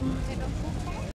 I don't